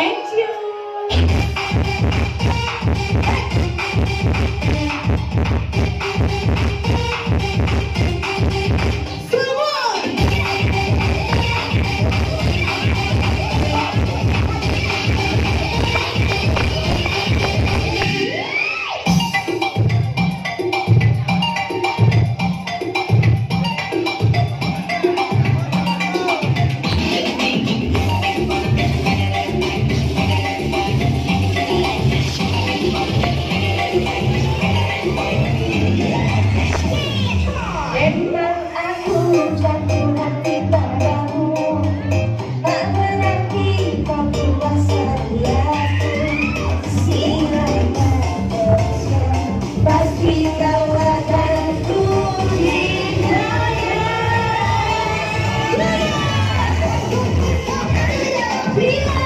Thank. Peter!